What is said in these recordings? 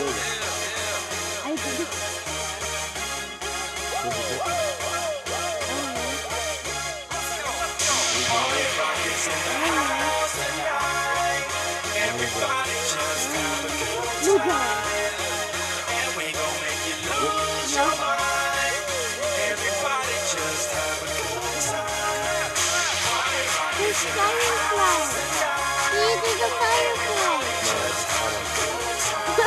I did. This is different. Look at There's firefly. See, there's a firefly.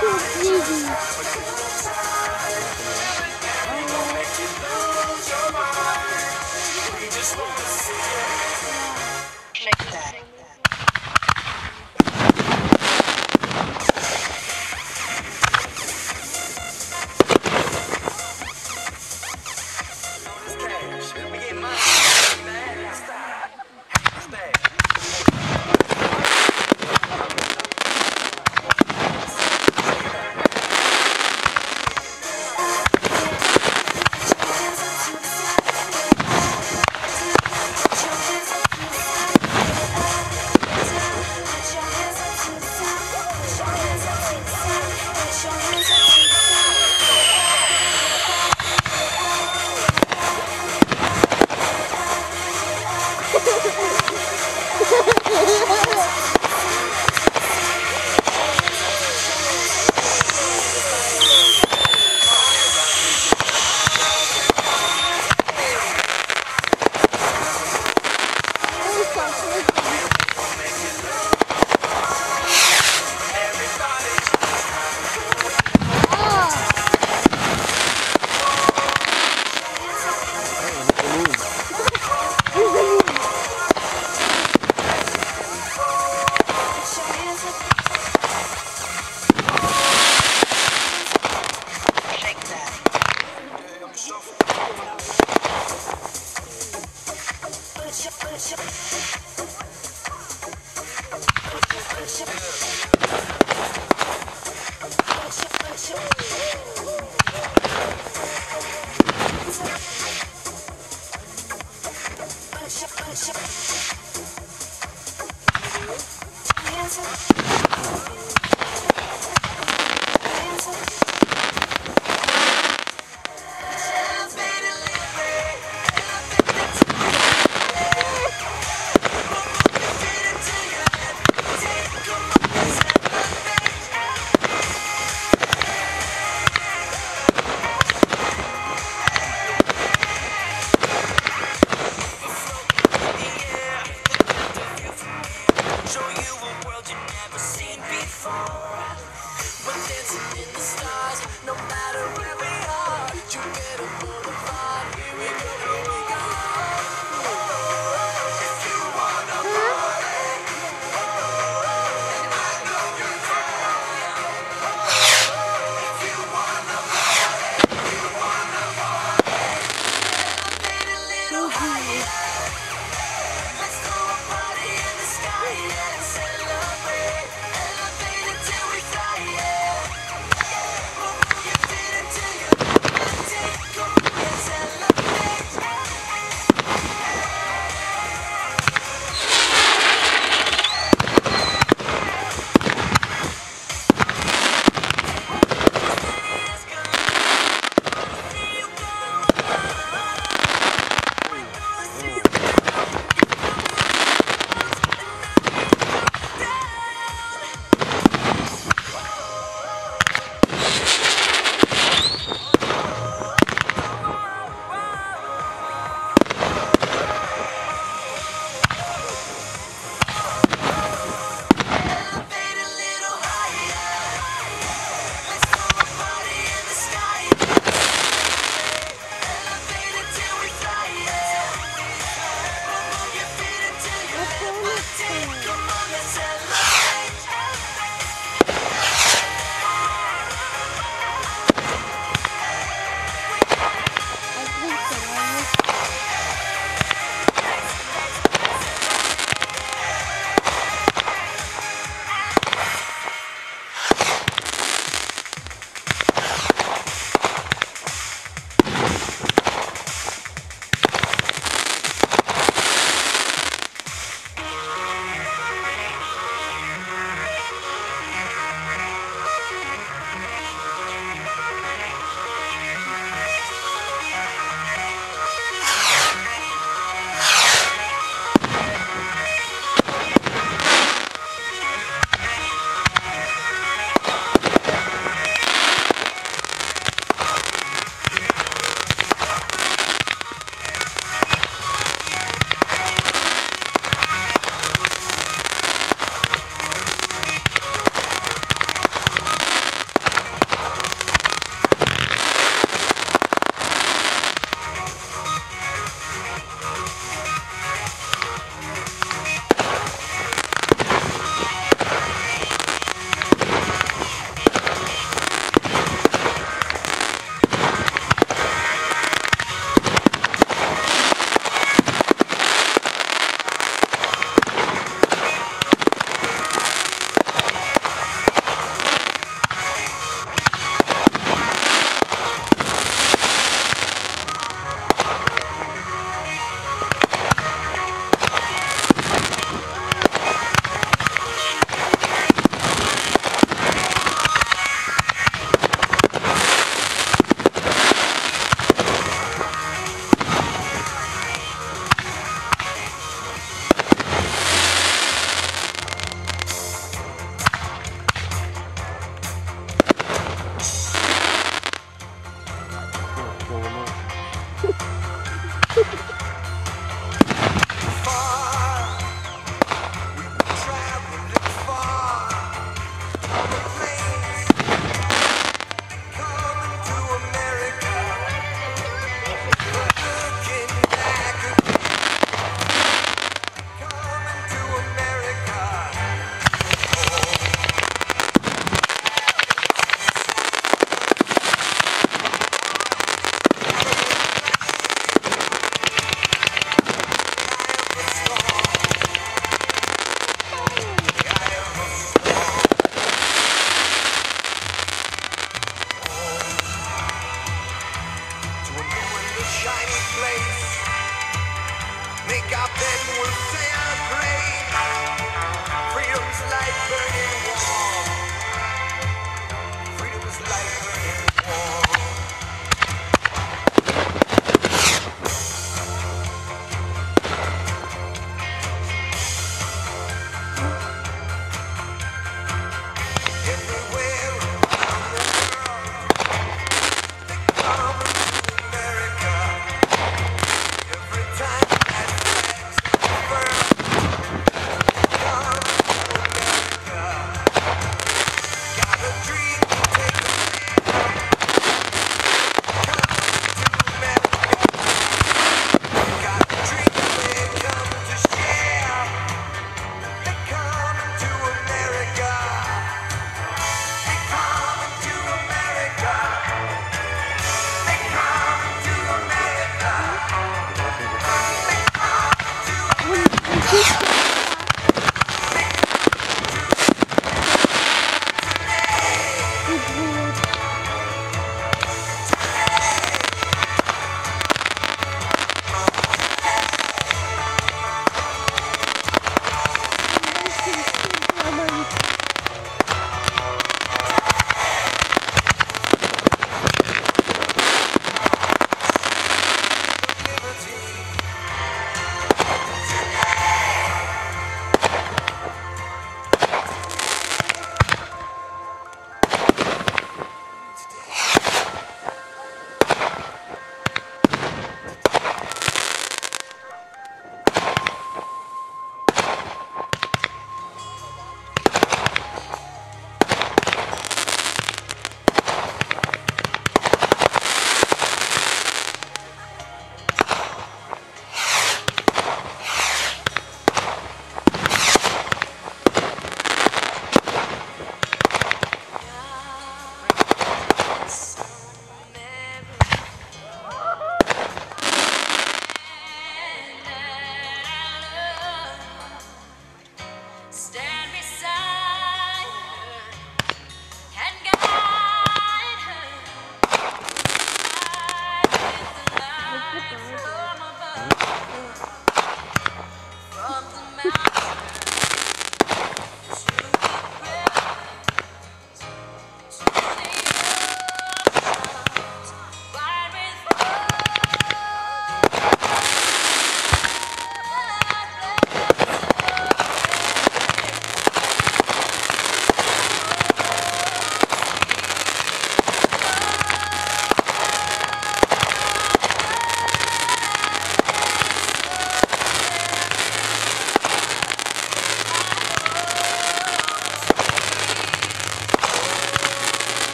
so